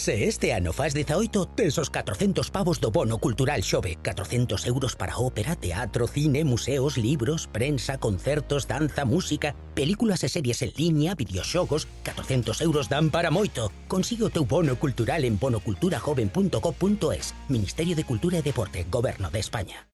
Se este ano faz 18, tes os 400 pavos do bono cultural xove. 400 euros para ópera, teatro, cine, museos, libros, prensa, concertos, danza, música, películas e series en línea, videoxogos. 400 euros dan para moito. Consigue o teu bono cultural en bonoculturajoven.co.es. Ministerio de Cultura e Deporte, Goberno de España.